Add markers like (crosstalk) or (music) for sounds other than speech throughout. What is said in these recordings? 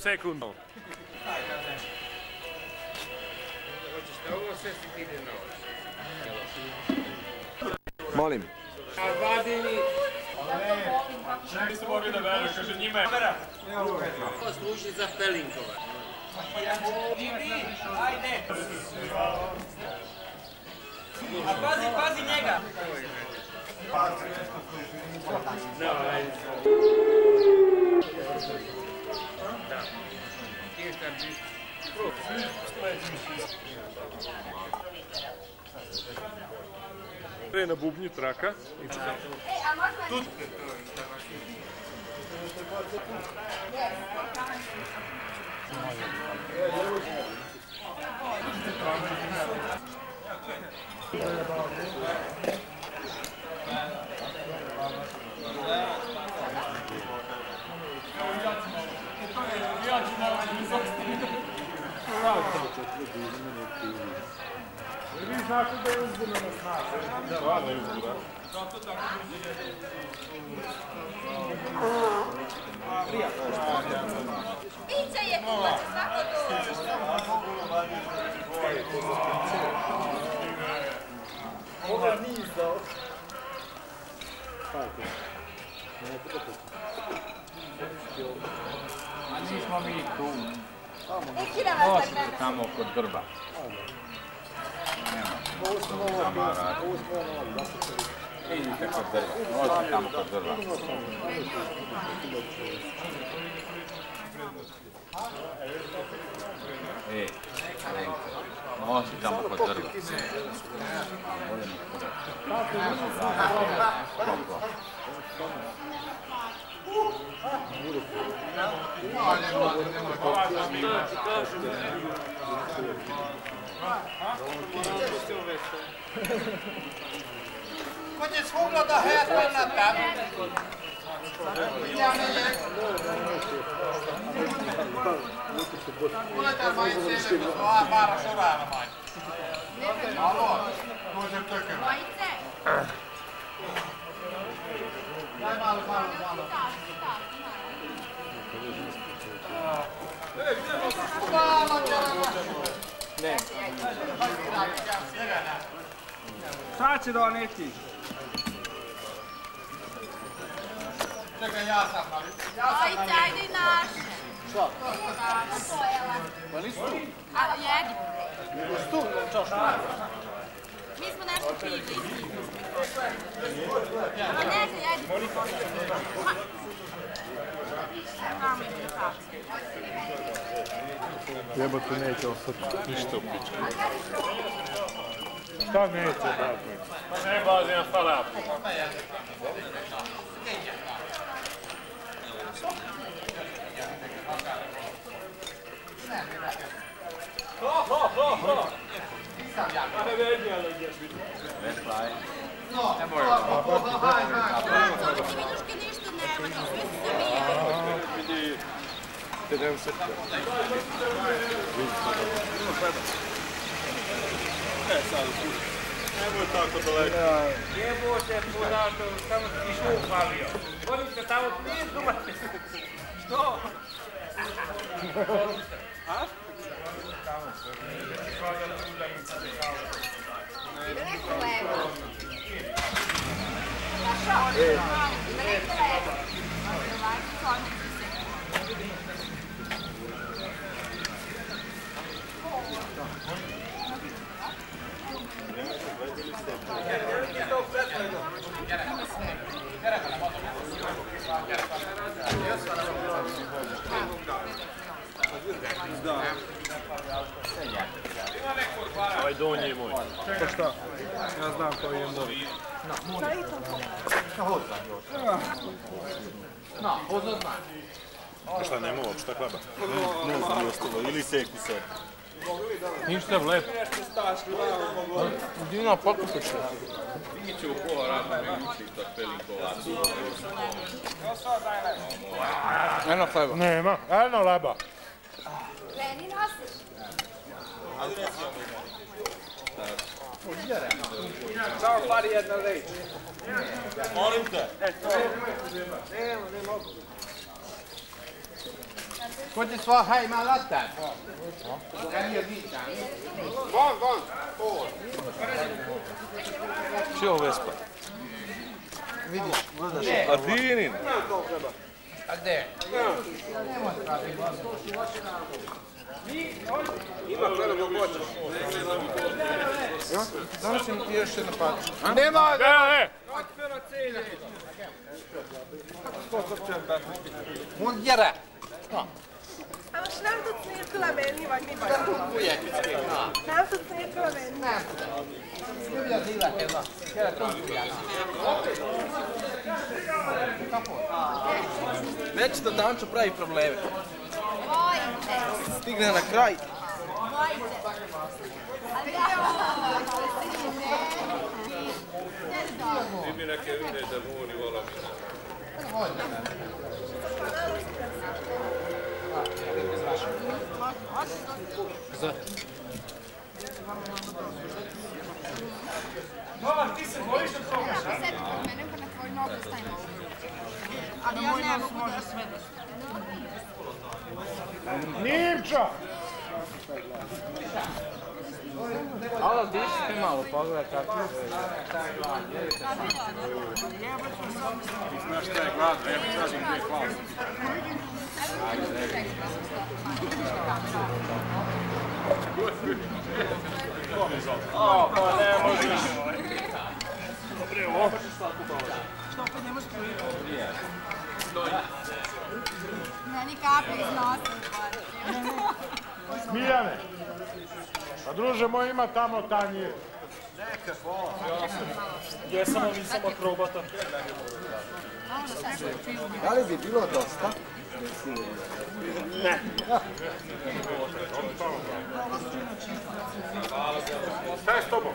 Sekundu. Molim. Niste mogli da veru, kaže njima je... Služi za Pelinkova. A pazi, pazi njega! На бубне трака. Тут Thank you. Biz nasıl deniz bulunuz nasıl? Devam edin burada. Idzie je kupować samochód. Ova nizda. Tako. Ne, tako. A nismo mi tu. Ovo što tamo kod grba. Ovo smo ovom, da se Vidite kod drva, ovo smo tamo kod drva. E, Alenka, ovo si tamo kod drva. Ovo je nekada. Ovo su tamo kod drva. Kocsis, foglad a helyet mellettem! Mindjárt megyek! Mondjad majd szélnek, hogy már a sorára majd. Hallod? Tudj, hogy tököm. Majd te? Jaj, válok, válok, válok. Paljon. Šta će doneti? Čekaj, ja sam ali. Ajde i naše. Pojela. Pa nisu tu. A jedi. Nisu tu, Mi smo nešto pili. A ne, jedi. Я бы ты наметил. И что, пичка? Там наметил, да. Nem baj, az ilyen feláp. Ha, ha, ha, ha! Már ebben egyenlő egyes Nem baj. Hány, hány, hány! Csak a minuskedést tudnál, hogy a visszamérjük. Teremos sete E sad u kuću. Nemoj tako daleko. Jebote, podato, samo ti šum palio. Vodim se tamo prijedovati. é, A? Tamo é, Rekla je. é, je. Donji je moj. Pa šta? Ja znam koji je moj. Šta nema uopšte hleba? Ne znam, ostalo. Ili seku se. Ništa vlep. Dina pokušaj. Iće u pola rada, ne iće i tak Pelinkova. Eno hleba. Nema, eno leba. Meni nosiš? Samo pari jedna leđa. Molim te. Ko ti sva med latten? Den gör dit Van, van. Čio Vespa? Vidiš, gledaš. A Dinin. A gde? Ima gledamo moćeš. Donosim ti još jednu paču. Nema! E, e. Nélküle menni, vagy mi baj? Nem tudsz nélküle menni. Nu vill jag driva hemma. Hela tiden. Već da Dančo pravi probleme. Stigne na kraj. ja... Ti mi neke vide da voni volamina. Novak, ti se bojiš od toga? Ako sebi pomenem pa na tvoju nogu stavim ovo. Ali ja ne mogu da... sve da Nimčo! Alo, diši ti malo, pogledaj kako je. Znaš šta je gladno, ja mi tražim dvije hvala. O, pa ne možeš. Meni kapi iz nosa. Smiljane. Pa druže moj ima tamo tanjir. Jesam, ali nisam akrobata. Da li bi bilo dosta? Šta je s tobom?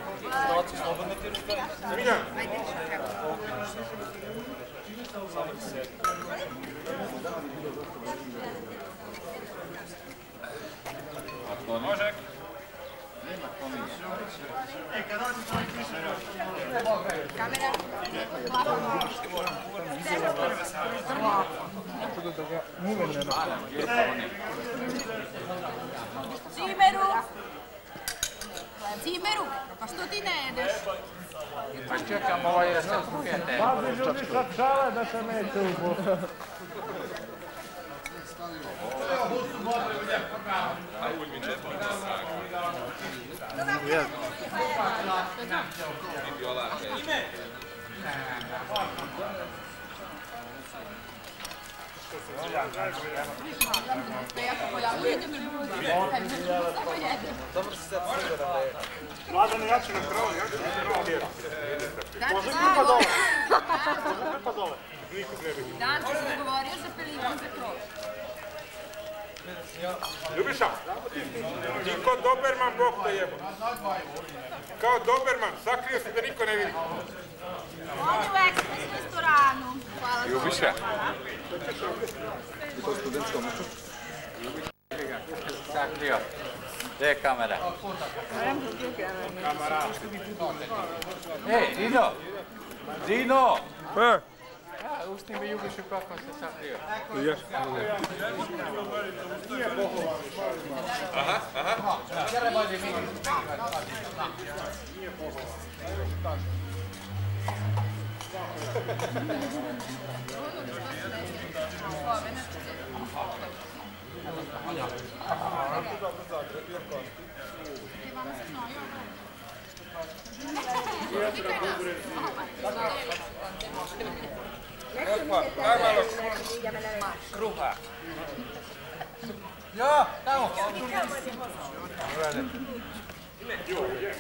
Smiljane. Može. Kamera. Cimeru! Cimeru, pa što ti ne jedeš? Pa čekam, ovo je sve smijete. Pazi ljudi sa čale da se neće ubo. (laughs) Ja kako ja ću na krov, ja ću na krov vjeru. Može da, dole. Može dole. Nikog ne vidim. Dan se dogovorio za pelivan za krov. Ljubiša, ti ko Doberman, Bog te jebo. Kao Doberman, sakrio se da niko ne vidi. On je u ekspres restoranu. Hvala Ljubiša, To mučo. Sakrio. Gdje je kamera? Ej, Dino! Dino! Uzmimo Jugošu kako se sad bio. Ja. Aha, aha. Treba je mi. Nije pohvala. Vamos lá, Kruha. Joo, tää on. Joo, joo.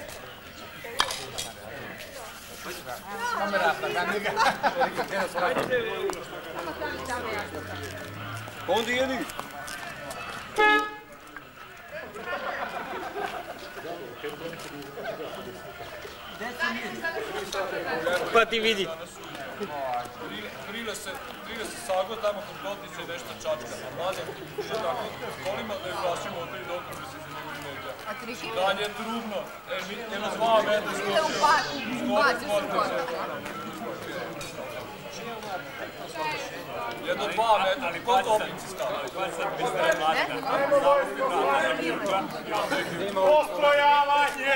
Kamerasta kännykkä. Konti ja nyt. 30 sagod dajmo kod gotnice i nešto čačka. A tako, kolima da je plašimo od i do se za njegu imeća. Dalje je trudno. E, mi je na dva metra skočio. Skoro sportnice. Jedno dva metra, ali kod opnici stala. Postrojavanje!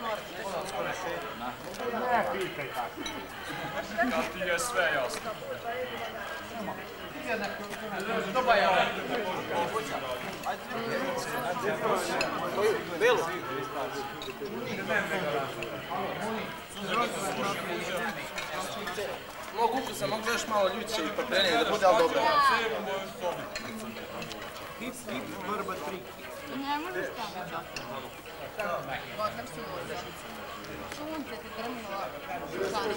mnogo dobro. Ti si redovno ne je pitaj tako. Kad ti je sve jasno. Mogu ukusa, mogu još malo ljuće i paprenije da bude, ali dobro. Cijelu moju sobu. Ne možeš tamo. Si uzeo. Sunce ti drmilo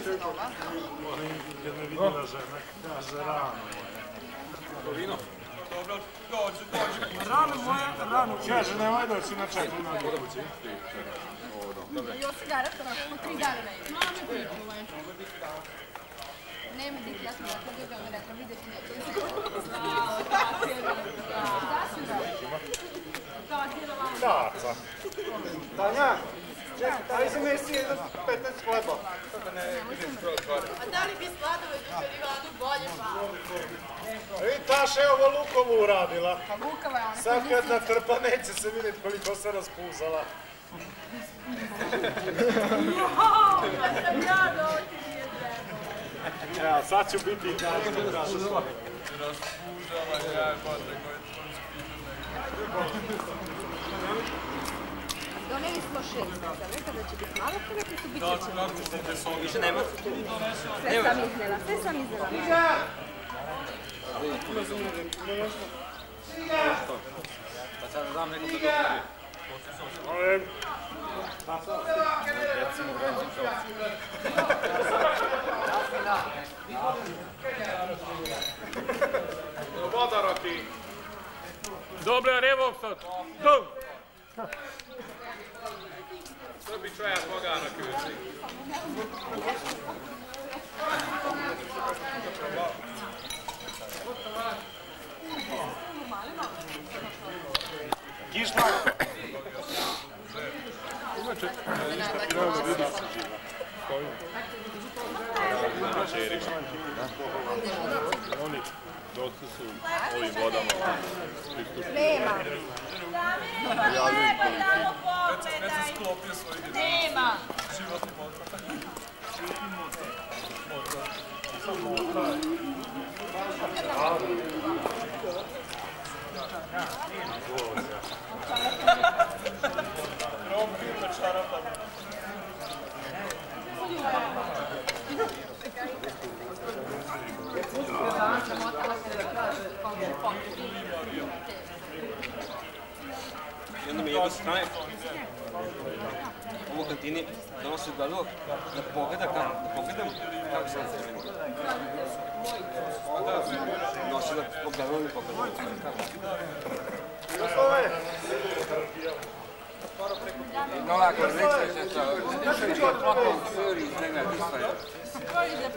12 doba. Kad me vidjela žena, kaže. Dobro, dođi, dođi. Rano moja, rano. Tri dana ne ide. Mame pričuvaj. Nema dik, ja sam rekla da je on rekla, vidjet ću neće. Taca. Tanja, čekaj, aj se mesi jedno 15 hleba. A da li bi sladove za perivanu bolje pa? I Taša je ovo lukovu uradila. Pa lukava je ona. Sad kad natrpa neće se vidjeti koliko se raspuzala. Ja, sad ću biti i kažem, kažem. Raspužala, jebate, koji Doneli smo šest metara, da će biti malo kada će tu biti četvrlo. Više nema? Sve sam iznela, sve sam iznela. Stiga! Stiga! Pa sad znam nekom da to prije. Molim. Recimo, recimo, recimo. Vodarati. Dubbla rev också. Dum! Többi saját magának őrzik. Kisnak! Znači, ništa ti rada vidi se živa. Koji? Znači, Eriksson. Oni. dosta su ovim vodama pristupi. Nema. Prijavljuju policiju. Kad se sklopio svoj djedan. Nema. Životni motor. Životni motor. Motor. Samo motor. Rompi na čarapama. Thank you. И на меня страйк. Ovo kad tini donosi dialog, da pogleda kako, da pogledam kako se ocene. Pa da, nosi da pogledam i pogledam kako. Jugoslavije! Nova konvencija se sa... Što je to? Što je to? Što je to? Što je to? Coisa,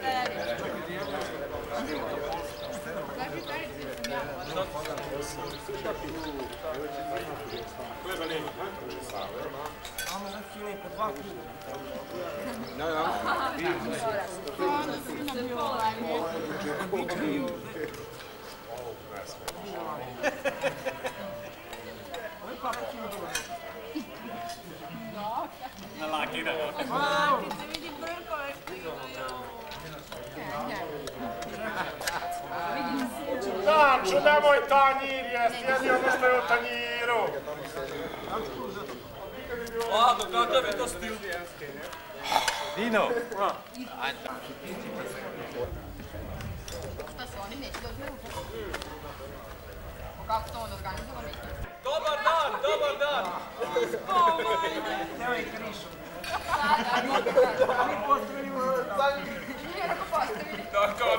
Nossa! Olha lá, aqui da Да, чудо мой Танир, я сделал, что его Таниру. Ладно, как тебе это стыл? Дино. Dobar dan, dobar dan! Spomajte! Evo i krišu. Da, da, da. Mi pozdravimo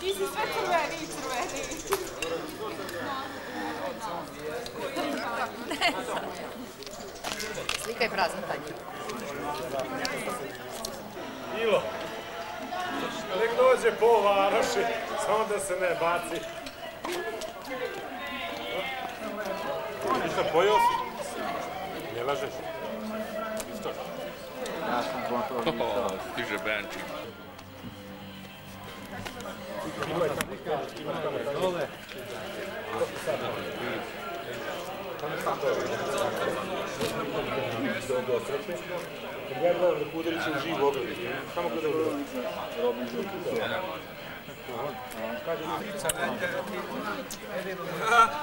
Ti si sve crveni i crveni. Slika je prazna tanja. Ilo. Nek dođe po varoši, samo da se ne baci. Ništa, pojio si? Ne lažeš? Isto. Ja sam kontrolisao. Stiže Benči. Kad ja gledam da samo jerek, malo.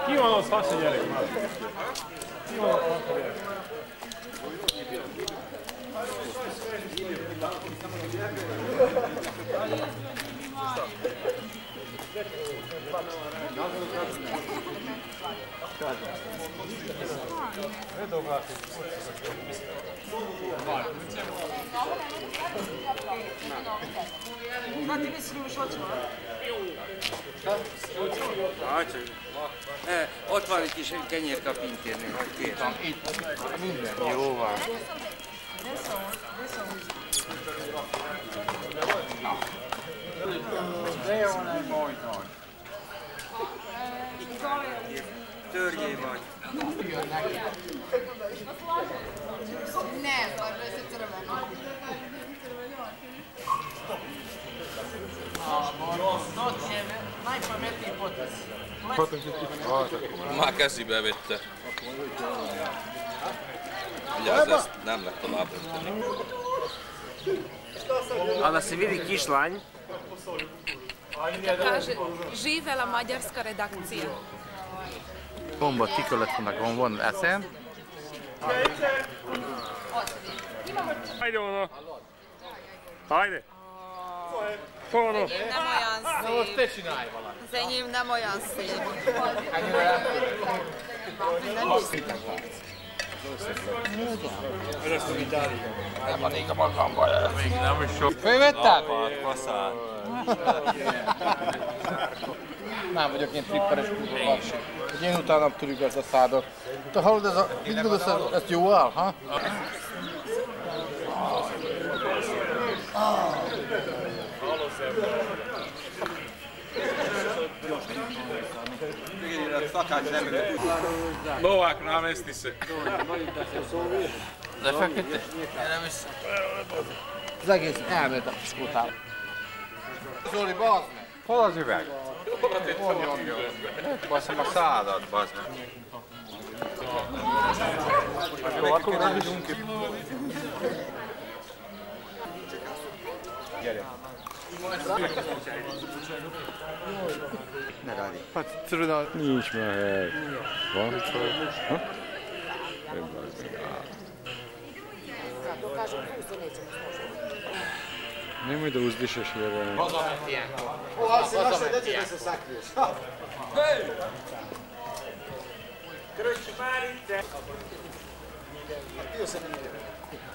Ima ono svašta jerek. Ma ti vessi nem is ott van? Hát, ott van egy kis kenyérka pintérnél, hogy két. Itt, itt, minden. Jó van. De jó, nem majd nagy. Itt Törjé vagy. Ne, slaže se crveno. Noć je najpametniji potez. Már kezébe vette. Vigyázz, ezt nem lehet tovább önteni. A da se vidi kišlanj. Kaže, živela mađarska redakcija. Gomba kikölt a gombon, eszem. Hajde ono! Hajde! Ono! Az enyém nem olyan szép. Az enyém nem olyan szép. Nem is szép. Nem adnék a magamba el. Még nem is sok. Fővettem? Faszán vagyok én tripperes kurva hogy én utánam törük ez a szádot. Te hallod, ez a, mit gondolsz, ez, ez jó áll, ha? Novák, namesti se. Lefeküdte? Nem is. Az egész elment a piskótál. Zoli, bazd meg! Hol az üveg? Passa passada de base, né? Ovako radi dunke. Ne radi. Pa crna... Nišma, hej. Vančo. Ha? Ne bazi, ja. Da, to kažem, kako se neće Nemoj da uzdišeš jebe. Ova se naša deče da se sakriješ. Krčmarice! Pio se ne mire.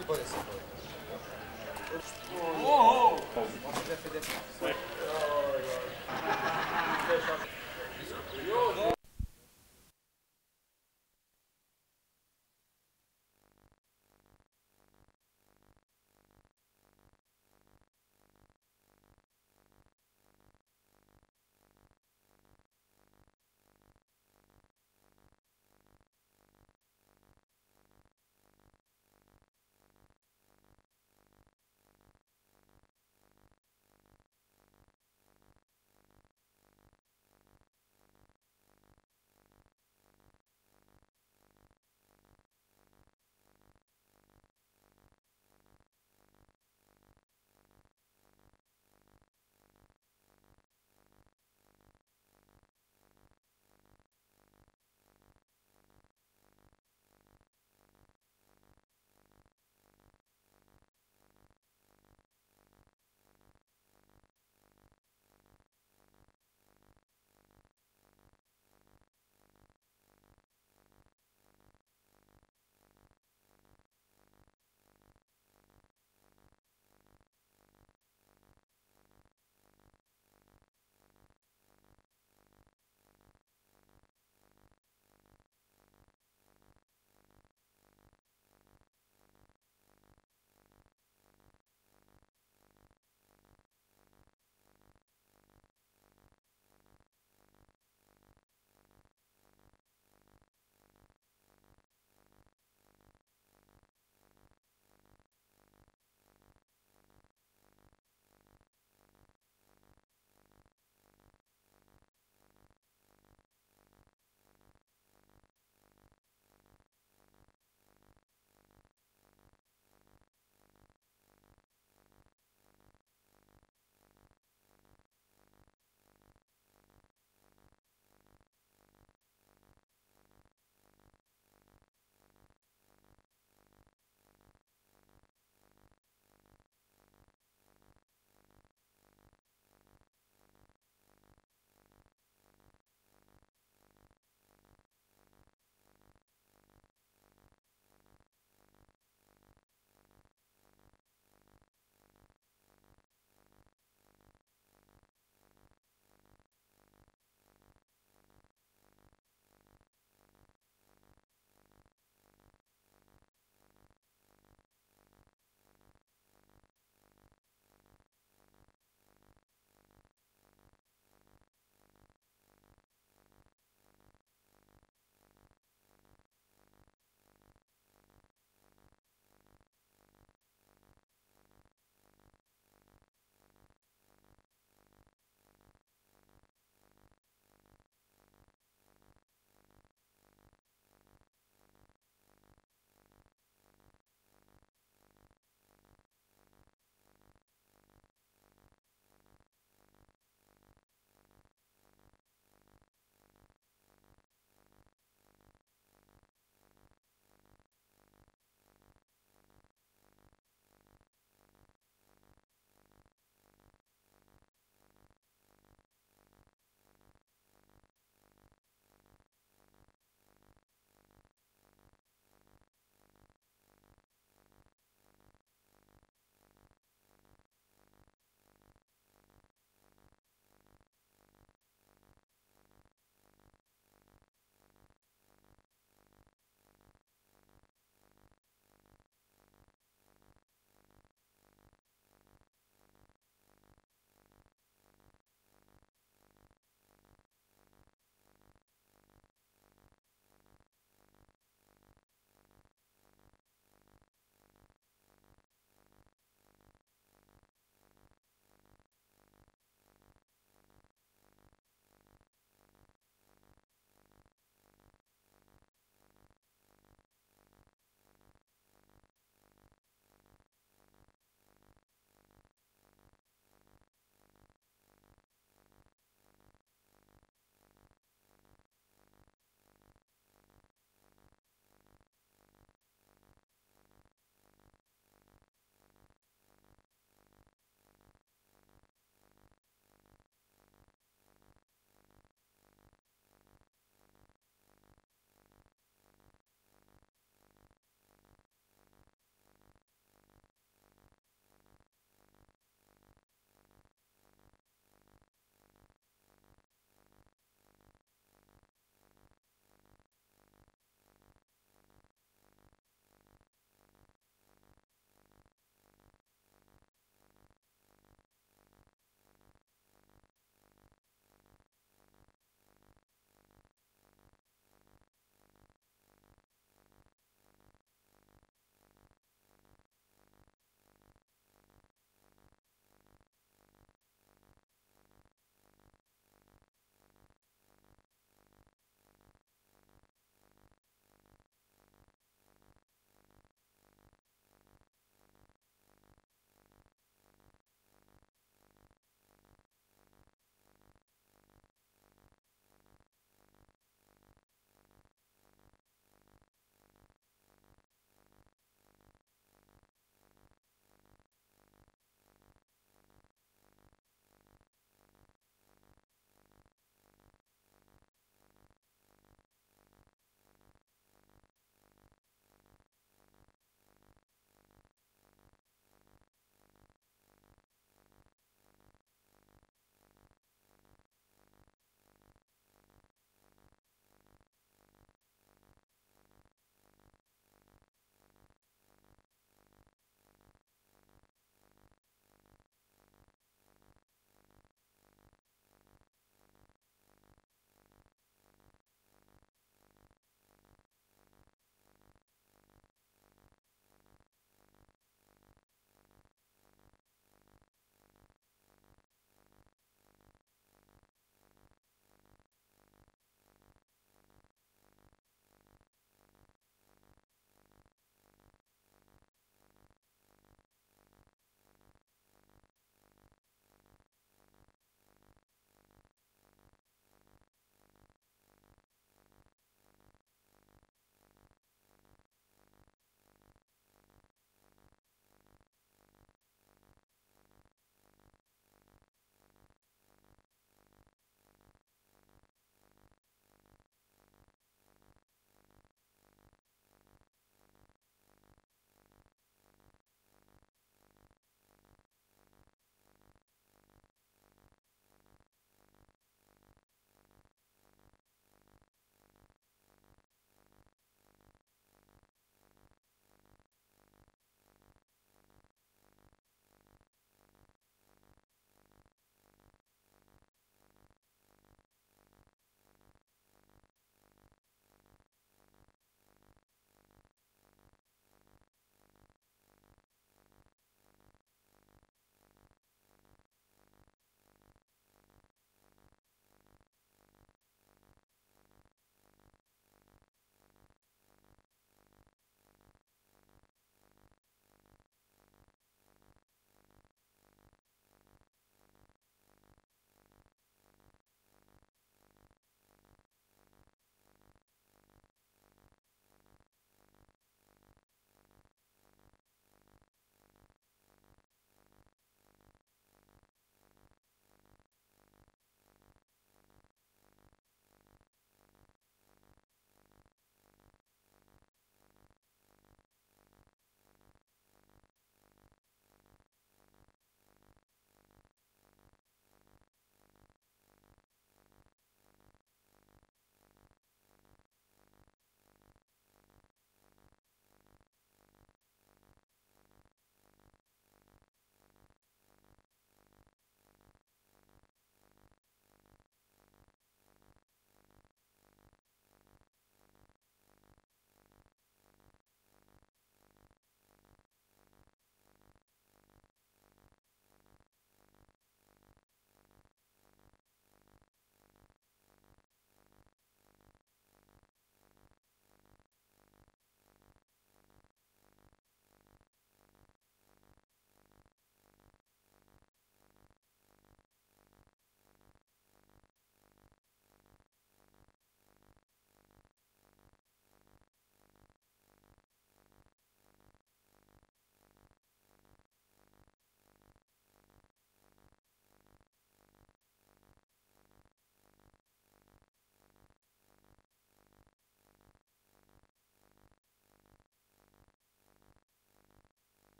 I bolje se boje. Oho! Može defe defe. Oj, oj.